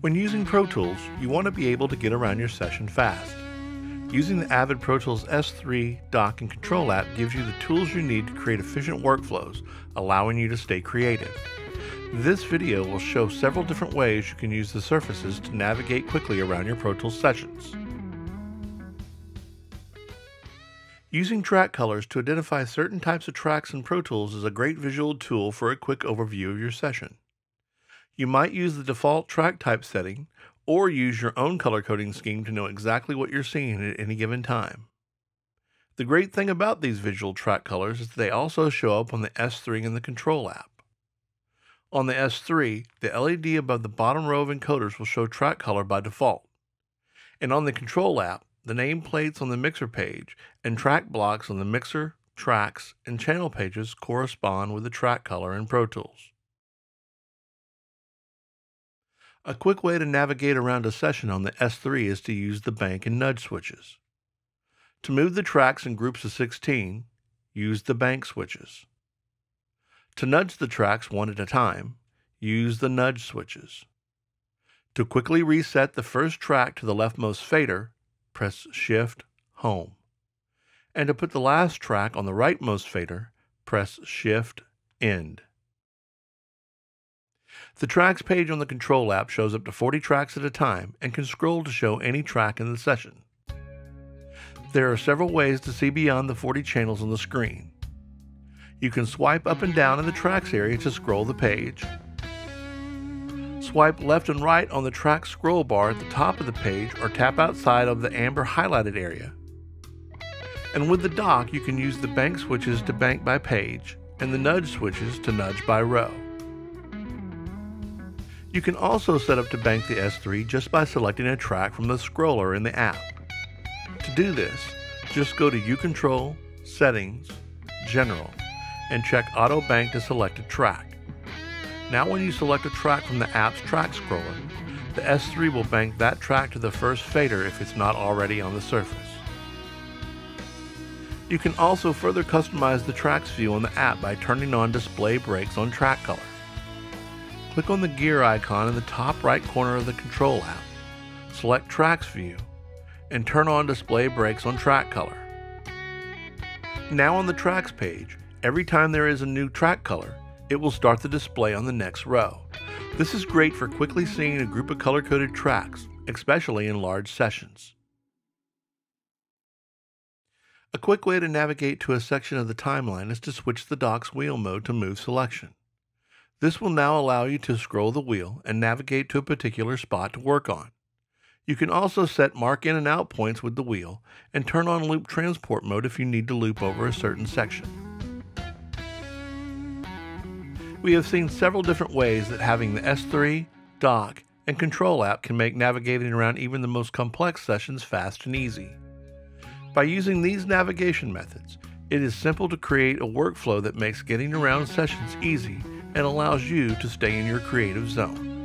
When using Pro Tools, you want to be able to get around your session fast. Using the Avid Pro Tools S3 dock and control app gives you the tools you need to create efficient workflows, allowing you to stay creative. This video will show several different ways you can use the surfaces to navigate quickly around your Pro Tools sessions. Using track colors to identify certain types of tracks in Pro Tools is a great visual tool for a quick overview of your session. You might use the default track type setting or use your own color coding scheme to know exactly what you're seeing at any given time. The great thing about these visual track colors is that they also show up on the S3 in the Control app. On the S3, the LED above the bottom row of encoders will show track color by default. And on the Control app, the nameplates on the mixer page and track blocks on the mixer, tracks, and channel pages correspond with the track color in Pro Tools. A quick way to navigate around a session on the S3 is to use the bank and nudge switches. To move the tracks in groups of 16, use the bank switches. To nudge the tracks one at a time, use the nudge switches. To quickly reset the first track to the leftmost fader, press Shift Home. And to put the last track on the rightmost fader, press Shift End. The tracks page on the Control app shows up to 40 tracks at a time and can scroll to show any track in the session. There are several ways to see beyond the 40 channels on the screen. You can swipe up and down in the tracks area to scroll the page. Swipe left and right on the track scroll bar at the top of the page or tap outside of the amber highlighted area. And with the dock, you can use the bank switches to bank by page and the nudge switches to nudge by row. You can also set up to bank the S3 just by selecting a track from the scroller in the app. To do this, just go to EuControl, Settings, General, and check Auto Bank to select a track. Now when you select a track from the app's track scroller, the S3 will bank that track to the first fader if it's not already on the surface. You can also further customize the tracks view on the app by turning on display breaks on track color click on the gear icon in the top right corner of the control app. Select Tracks View and turn on Display Breaks on track color. Now on the Tracks page, every time there is a new track color, it will start the display on the next row. This is great for quickly seeing a group of color-coded tracks, especially in large sessions. A quick way to navigate to a section of the timeline is to switch the dock's wheel mode to move selection. This will now allow you to scroll the wheel and navigate to a particular spot to work on. You can also set mark in and out points with the wheel and turn on loop transport mode if you need to loop over a certain section. We have seen several different ways that having the S3, dock, and control app can make navigating around even the most complex sessions fast and easy. By using these navigation methods, it is simple to create a workflow that makes getting around sessions easy and allows you to stay in your creative zone.